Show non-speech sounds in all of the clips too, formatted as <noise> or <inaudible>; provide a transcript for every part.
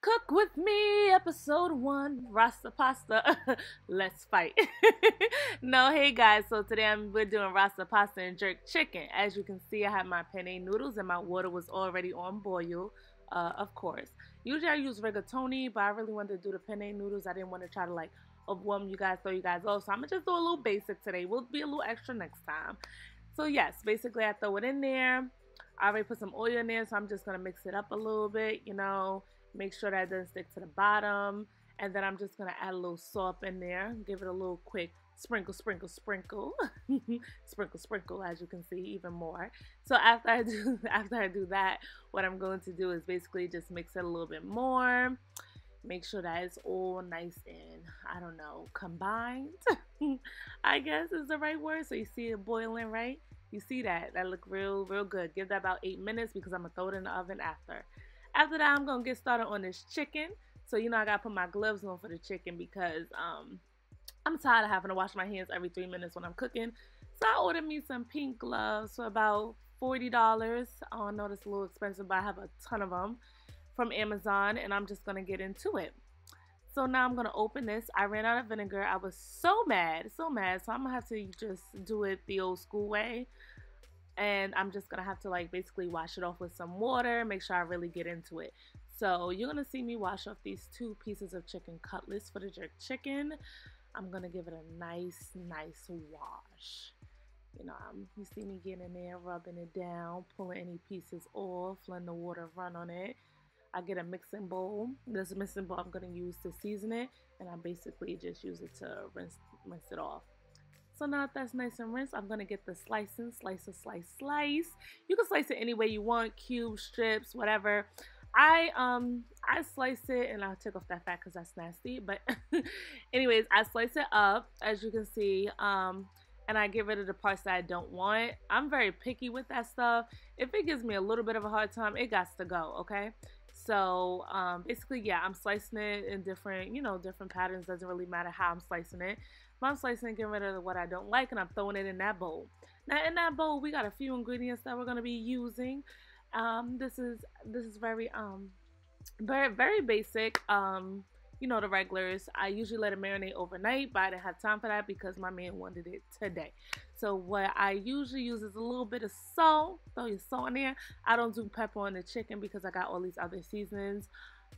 Cook with me, episode one, Rasta Pasta. <laughs> Let's fight. <laughs> no, hey guys. So today I'm we're doing Rasta Pasta and jerk chicken. As you can see, I have my penne noodles and my water was already on boil. Uh, of course. Usually I use rigatoni, but I really wanted to do the penne noodles. I didn't want to try to like overwhelm you guys, throw you guys off. So I'm gonna just do a little basic today. We'll be a little extra next time. So yes, basically I throw it in there. I already put some oil in there, so I'm just gonna mix it up a little bit, you know Make sure that doesn't stick to the bottom. And then I'm just going to add a little salt in there. Give it a little quick sprinkle, sprinkle, sprinkle. <laughs> sprinkle, sprinkle, as you can see, even more. So after I <laughs> do after I do that, what I'm going to do is basically just mix it a little bit more. Make sure that it's all nice and, I don't know, combined. <laughs> I guess is the right word. So you see it boiling, right? You see that? That look real, real good. Give that about eight minutes because I'm going to throw it in the oven after. After that, I'm going to get started on this chicken. So, you know, I got to put my gloves on for the chicken because um, I'm tired of having to wash my hands every three minutes when I'm cooking. So I ordered me some pink gloves for about $40. I know it's a little expensive, but I have a ton of them from Amazon and I'm just going to get into it. So now I'm going to open this. I ran out of vinegar. I was so mad, so mad. So I'm going to have to just do it the old school way and I'm just gonna have to like basically wash it off with some water make sure I really get into it so you're gonna see me wash off these two pieces of chicken cutlets for the jerk chicken I'm gonna give it a nice nice wash you know I'm, you see me getting in there rubbing it down pulling any pieces off letting the water run on it I get a mixing bowl this mixing bowl I'm gonna use to season it and I basically just use it to rinse rinse it off so now that that's nice and rinsed, I'm going to get the slicing, slice, slice, slice. You can slice it any way you want, cubes, strips, whatever. I um I slice it and I'll take off that fat because that's nasty. But <laughs> anyways, I slice it up as you can see. Um and I get rid of the parts that I don't want. I'm very picky with that stuff. If it gives me a little bit of a hard time, it got to go, okay? So um, basically, yeah, I'm slicing it in different, you know, different patterns. Doesn't really matter how I'm slicing it. But I'm slicing and getting rid of what I don't like and I'm throwing it in that bowl. Now in that bowl we got a few ingredients that we're going to be using. Um, this is this is very um very very basic. Um, you know the regulars. I usually let it marinate overnight, but I didn't have time for that because my man wanted it today. So what I usually use is a little bit of salt. Throw your salt in there. I don't do pepper on the chicken because I got all these other seasonings.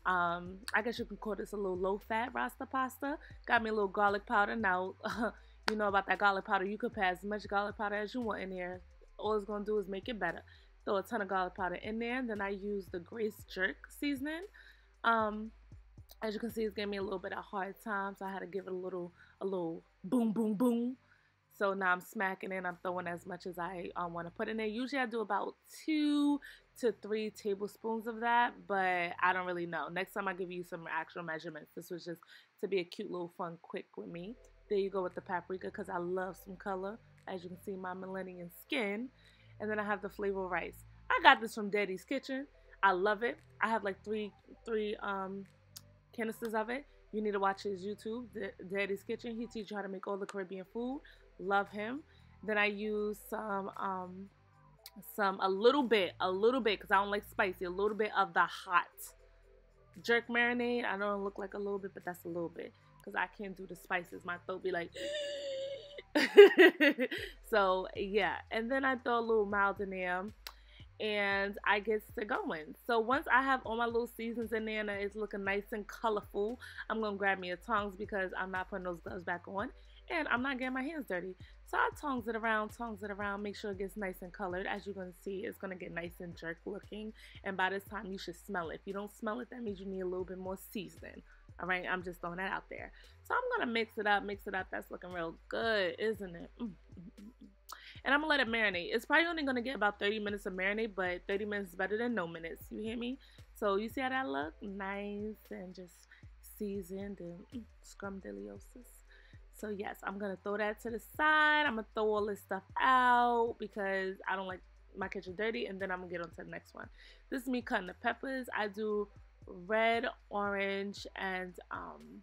Um, I guess you can call this a little low fat rasta pasta. Got me a little garlic powder. Now, <laughs> you know about that garlic powder. You could put as much garlic powder as you want in there. All it's going to do is make it better. Throw a ton of garlic powder in there. Then I use the Grace Jerk seasoning. Um, as you can see, it's giving me a little bit of hard time. So I had to give it a little, a little boom, boom, boom. So now I'm smacking it. I'm throwing as much as I um, want to put in there. Usually I do about two to three tablespoons of that, but I don't really know. Next time I give you some actual measurements. This was just to be a cute little fun quick with me. There you go with the paprika because I love some color. As you can see, my millennium skin. And then I have the flavor rice. I got this from Daddy's Kitchen. I love it. I have like three three um canisters of it. You need to watch his YouTube, Daddy's Kitchen. He teaches you how to make all the Caribbean food. Love him. Then I use some, um, some, a little bit, a little bit, because I don't like spicy, a little bit of the hot jerk marinade. I it look like a little bit, but that's a little bit, because I can't do the spices. My throat be like, <laughs> so yeah. And then I throw a little mild in there and I get to going. So once I have all my little seasons in there and it's looking nice and colorful, I'm gonna grab me a tongs because I'm not putting those gloves back on and I'm not getting my hands dirty. So I tongs it around, tongs it around, make sure it gets nice and colored. As you're to see, it's to get nice and jerk looking. And by this time, you should smell it. If you don't smell it, that means you need a little bit more seasoning. All right, I'm just throwing that out there. So I'm to mix it up, mix it up. That's looking real good, isn't it? Mm -hmm. And I'm to let it marinate. It's probably only to get about 30 minutes of marinade, but 30 minutes is better than no minutes. You hear me? So you see how that look? Nice and just seasoned and mm. So yes, I'm gonna throw that to the side. I'm gonna throw all this stuff out because I don't like my kitchen dirty and then I'm gonna get on to the next one. This is me cutting the peppers. I do red, orange, and um,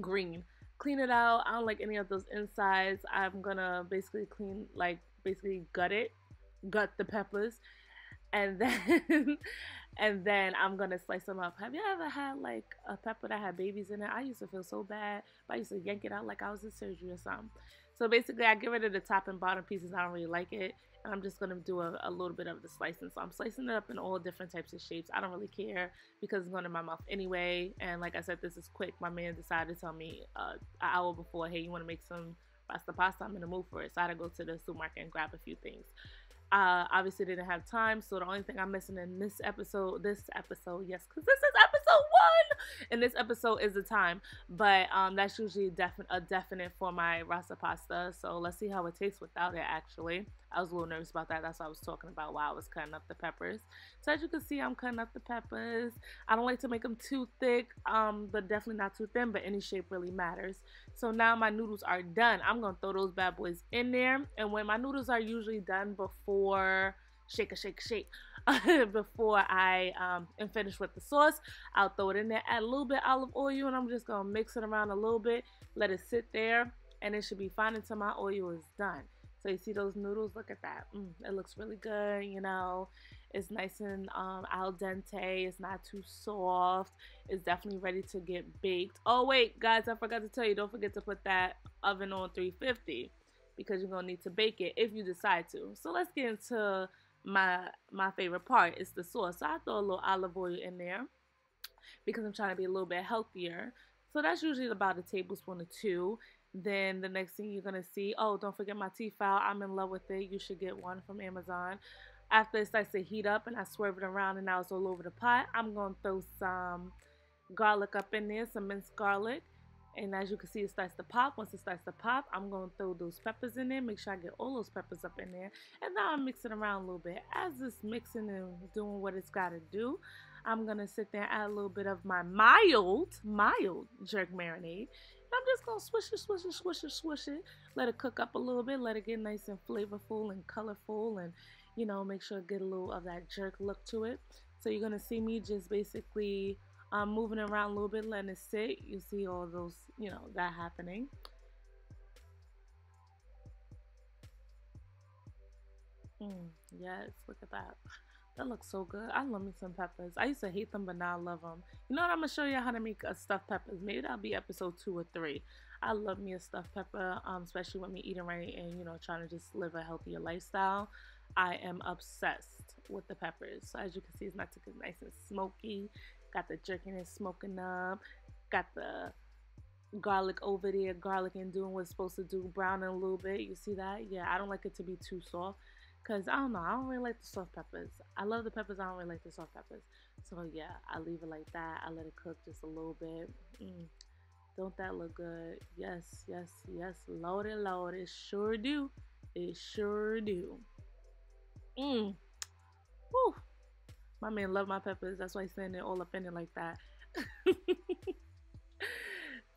green. Clean it out. I don't like any of those insides. I'm gonna basically clean, like basically gut it, gut the peppers. and <laughs> then and then I'm gonna slice them up. Have you ever had like a pepper that had babies in it? I used to feel so bad, but I used to yank it out like I was in surgery or something. So basically, I get rid of the top and bottom pieces. I don't really like it, and I'm just gonna do a, a little bit of the slicing. So I'm slicing it up in all different types of shapes. I don't really care because it's going in my mouth anyway. And like I said, this is quick. My man decided to tell me uh, an hour before, hey, you want to make some pasta pasta? I'm in the mood for it. So I had to go to the supermarket and grab a few things. Uh, obviously didn't have time, so the only thing I'm missing in this episode, this episode, yes, because this is episode and this episode is the time. But um, that's usually definite a definite for my rasta pasta. So let's see how it tastes without it. Actually, I was a little nervous about that. That's what I was talking about while I was cutting up the peppers. So as you can see, I'm cutting up the peppers. I don't like to make them too thick, um, but definitely not too thin. But any shape really matters. So now my noodles are done. I'm gonna throw those bad boys in there, and when my noodles are usually done before shake a shake shake <laughs> before I um, am finished with the sauce. I'll throw it in there, add a little bit olive oil, and I'm just gonna mix it around a little bit, let it sit there, and it should be fine until my oil is done. So you see those noodles? Look at that. Mm, it looks really good, you know. It's nice and um, al dente. It's not too soft. It's definitely ready to get baked. Oh, wait, guys, I forgot to tell you. Don't forget to put that oven on 350 because you're going to need to bake it if you decide to. So let's get into my my favorite part. is the sauce. So I throw a little olive oil in there because I'm trying to be a little bit healthier. So that's usually about a tablespoon or two. Then the next thing you're to see, oh, don't forget my T-fal. I'm in love with it. You should get one from Amazon. After it starts to heat up and I swerve it around and now it's all over the pot, I'm to throw some garlic up in there, some minced garlic. And as you can see, it starts to pop. Once it starts to pop, I'm going to throw those peppers in there. Make sure I get all those peppers up in there. And now I'm mixing around a little bit. As it's mixing and doing what it's got to do, I'm going to sit there and add a little bit of my mild, mild jerk marinade. And I'm just going to swish it, swish it, swish it, swish it. Let it cook up a little bit. Let it get nice and flavorful and colorful and you know, make sure get a little of that jerk look to it. So you're gonna see me just basically um, moving around a little bit, letting it sit. You see all those, you know, that happening. Mm, yes, look at that. That looks so good. I love me some peppers. I used to hate them, but now I love them. You know what? I'm going to show you how to make a stuffed peppers. Maybe that'll be episode two or three. I love me a stuffed pepper, um, especially with me eating right and, you know, trying to just live a healthier lifestyle. I am obsessed with the peppers. So as you can see, it's not too nice and smoky. Got the jerking and smoking up. Got the garlic over there, garlic and doing what's supposed to do, browning a little bit. You see that? Yeah, I don't like it to be too soft. Cause I don't know, I don't really like the soft peppers. I love the peppers, I don't really like the soft peppers. So yeah, I leave it like that. I let it cook just a little bit. Mm. Don't that look good? Yes, yes, yes. Load it, load it. Sure do. It sure do. Mmm. Woo. My man love my peppers. That's why he's standing all up in it like that. <laughs>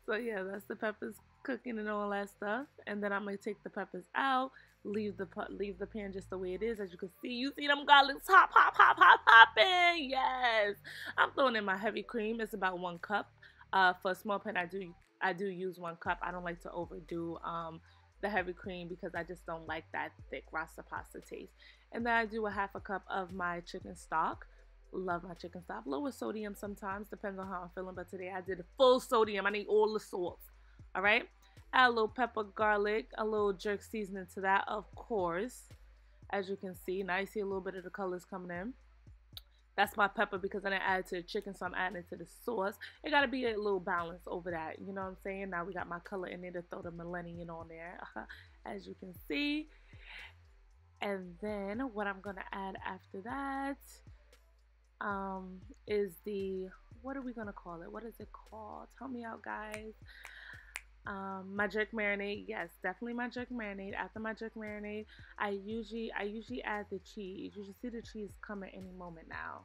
so yeah, that's the peppers cooking and all that stuff. And then I'm gonna take the peppers out, leave the leave the pan just the way it is. As you can see, you see them garlics hop, hop, hop, hop, hopping. Yes, I'm throwing in my heavy cream. It's about one cup. Uh, for a small pan, I do I do use one cup. I don't like to overdo um the heavy cream because I just don't like that thick rasta pasta taste. And then I do a half a cup of my chicken stock. Love my chicken stock. Lower sodium sometimes, depends on how I'm feeling. But today I did full sodium. I need all the salts. All right. Add a little pepper, garlic, a little jerk seasoning to that, of course. As you can see, now you see a little bit of the colors coming in. That's my pepper because I didn't add it to the chicken, so I'm adding it to the sauce. It got to be a little balance over that. You know what I'm saying? Now we got my color in there to throw the millennium on there. <laughs> As you can see. And then what I'm to add after that um, is the, what are we to call it? What is it called? Tell me out, guys. Um, my jerk marinade, yes, definitely my jerk marinade. After my jerk marinade, I usually I usually add the cheese. You should see the cheese come at any moment now.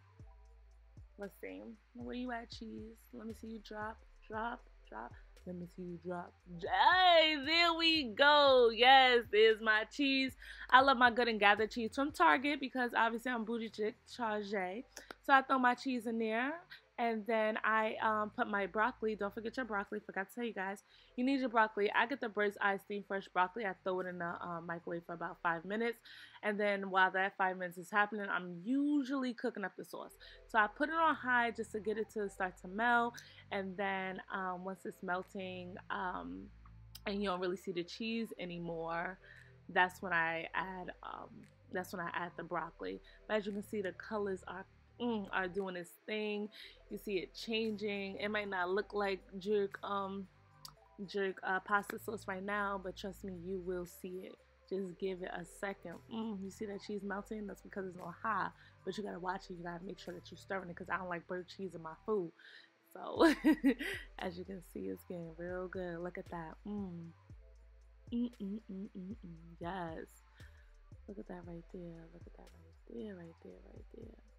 Let's see. Where you at, cheese? Let me see you drop, drop, drop. Let me see you drop. Hey, there we go. Yes, there's my cheese. I love my Good and Gather cheese from Target because obviously I'm bougie chick, charge. So I throw my cheese in there. And then I um, put my broccoli. Don't forget your broccoli. Forgot to tell you guys. You need your broccoli. I get the Birds Eye Steamfresh broccoli. I throw it in the um, microwave for about five minutes. And then while that five minutes is happening, I'm usually cooking up the sauce. So I put it on high just to get it to start to melt. And then um, once it's melting um, and you don't really see the cheese anymore, that's when I add um, that's when I add the broccoli. But as you can see, the colors are mm, are doing its thing. You see it changing. It might not look like jerk um jerk uh, pasta sauce right now, but trust me, you will see it. Just give it a second. Mm, you see that cheese melting? That's because it's on high. But you gotta watch it. You gotta make sure that you're stirring it because I don't like burnt cheese in my food. So <laughs> as you can see, it's getting real good. Look at that. Mm. Mm, mm, mm, mm, mm. Yes. Look at that right there. Look at that right there, right there, right there.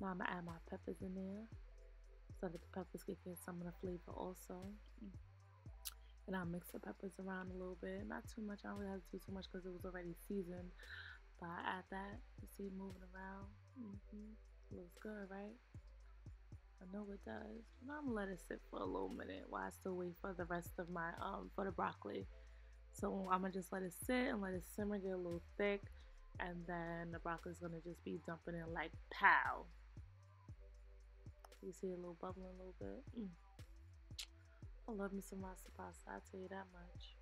Now I'm gonna add my peppers in there so that the peppers can get some of the flavor also. And I'll mix the peppers around a little bit. Not too much. I don't really have to do too much because it was already seasoned. But I add that. You see it moving around. Mm -hmm. Looks good, right? I know it does. But I'm gonna let it sit for a little minute while I still wait for the rest of my um for the broccoli. So I'm gonna just let it sit and let it simmer, get a little thick and then the broccoli is gonna just be dumping in like pow. You see a little bubbling a little bit. Mm. I love me some rasta pasta. I tell you that much.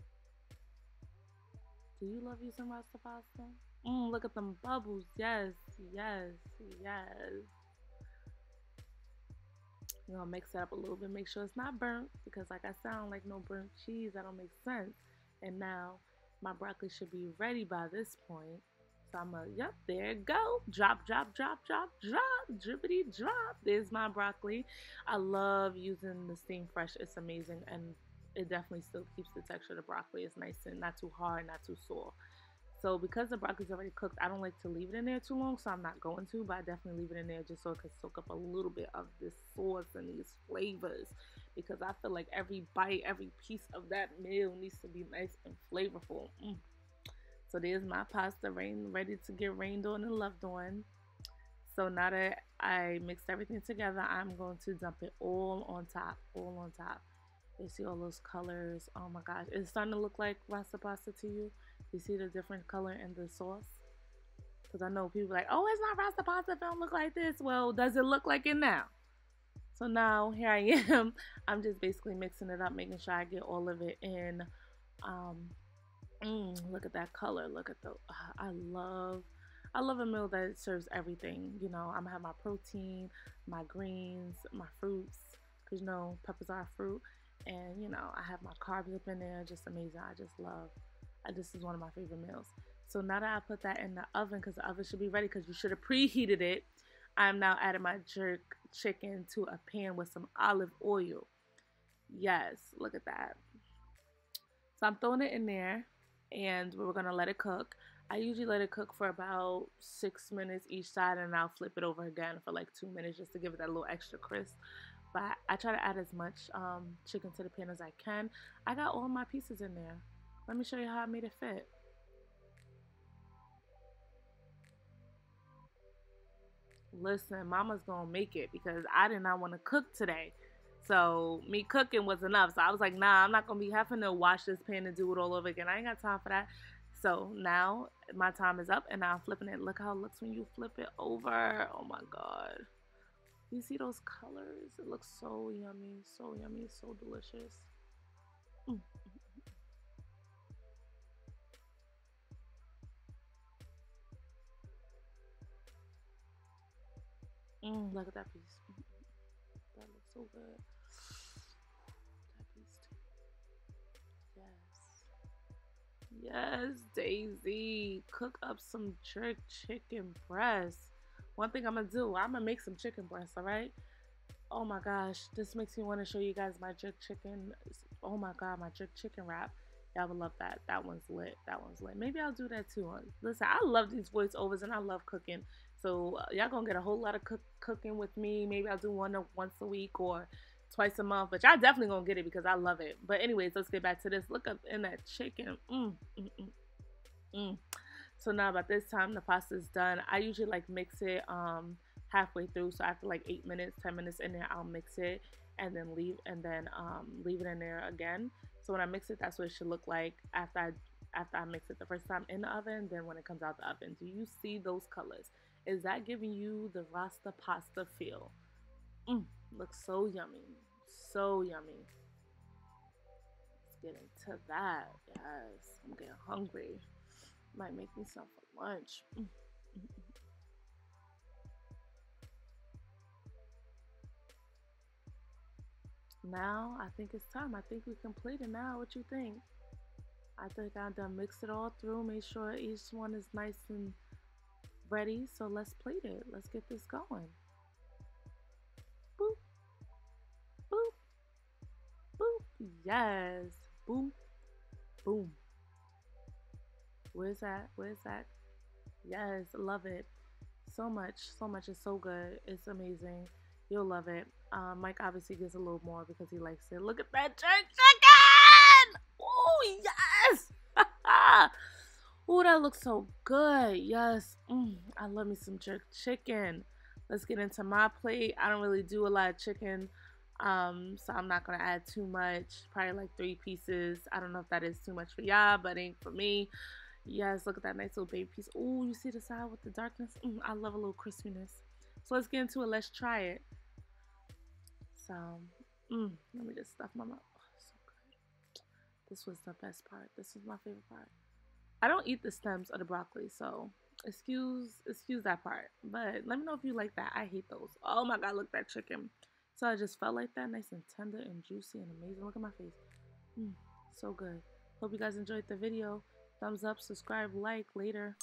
Do you love you some rasta pasta? Mm, look at them bubbles. Yes, yes, yes. You're gonna mix it up a little bit. Make sure it's not burnt because, like I sound like no burnt cheese. That don't make sense. And now my broccoli should be ready by this point. I'm a, yep, there go. Drop, drop, drop, drop, drop, drippity drop. There's my broccoli. I love using the Steamfresh. It's amazing. And it definitely still keeps the texture of the broccoli. It's nice and not too hard, not too sore. So because the broccoli's already cooked, I don't like to leave it in there too long, so I'm not going to, but I definitely leave it in there just so it can soak up a little bit of this sauce and these flavors. Because I feel like every bite, every piece of that meal needs to be nice and flavorful. Mm. So there's my pasta rain ready to get rained on and loved on. So now that I mixed everything together, I'm going to dump it all on top, all on top. You see all those colors. Oh my gosh. It's starting to look like rasta pasta to you. You see the different color in the sauce? Because I know people like, oh, it's not pasta if it don't look like this. Well, does it look like it now? So now here I <laughs> am. I'm just basically mixing it up, making sure I get all of it in um, Mm, look at that color. Look at the. Uh, I love. I love a meal that serves everything. You know, I'm gonna have my protein, my greens, my fruits, cause you know peppers are fruit, and you know I have my carbs up in there. Just amazing. I just love. I, this is one of my favorite meals. So now that I put that in the oven, cause the oven should be ready, cause you should have preheated it. I'm now adding my jerk chicken to a pan with some olive oil. Yes, look at that. So I'm throwing it in there and we're gonna let it cook. I usually let it cook for about six minutes each side and I'll flip it over again for like two minutes just to give it that little extra crisp. But I try to add as much um, chicken to the pan as I can. I got all my pieces in there. Let me show you how I made it fit. Listen, mama's gonna make it because I did not want to cook today. So me cooking was enough. So I was like, nah, I'm not gonna be having to wash this pan and do it all over again. I ain't got time for that. So now my time is up and now I'm flipping it. Look how it looks when you flip it over. Oh my god. You see those colors? It looks so yummy, so yummy, so delicious. Mm. Mm, look at that piece. That looks so good. Yes, Daisy. Cook up some jerk chicken breast. One thing I'm to do, I'm to make some chicken breast, all right? Oh my gosh, this makes me want to show you guys my jerk chicken. Oh my god, my jerk chicken wrap. Y'all would love that. That one's lit. That one's lit. Maybe I'll do that too. Listen, I love these voiceovers and I love cooking. So uh, y'all gonna get a whole lot of cook cooking with me. Maybe I'll do one once a week or twice a month. But y'all definitely gonna get it because I love it. But anyways, let's get back to this. Look up in that chicken. Mm, mm, mm, mm. So now about this time the pasta is done. I usually like mix it um halfway through. So after like eight minutes, ten minutes in there, I'll mix it and then leave and then um, leave it in there again. So when I mix it, that's what it should look like after I after I mix it the first time in the oven. Then when it comes out the oven, do you see those colors? Is that giving you the rasta pasta feel? Mm, looks so yummy, so yummy. Let's get into that. Yes, I'm getting hungry. Might make me some for lunch. Mm. Now, I think it's time. I think we completed now. What you think? I think I done mixed it all through, made sure each one is nice and ready. So let's plate it. Let's get this going. Yes. Boom. Boom. Where's that? Where's that? Yes, love it. So much. So much. It's so good. It's amazing. You'll love it. Um, Mike obviously gets a little more because he likes it. Look at that jerk chicken! Oh, yes! <laughs> oh, that looks so good. Yes. Mm, I love me some jerk chicken. Let's get into my plate. I don't really do a lot of chicken, um, so I'm not to add too much. Probably like three pieces. I don't know if that is too much for y'all, but ain't for me. Yes, look at that nice little baby piece. Oh, you see the side with the darkness? Mm, I love a little crispiness. So let's get into it. Let's try it. So, mm, let me just stuff my mouth. Oh, so good. This was the best part. This was my favorite part. I don't eat the stems of the broccoli, so excuse excuse that part. But let me know if you like that. I hate those. Oh my god, look at that chicken. So I just felt like that, nice and tender and juicy and amazing. Look at my face. Mm, so good. Hope you guys enjoyed the video. Thumbs up, subscribe, like later.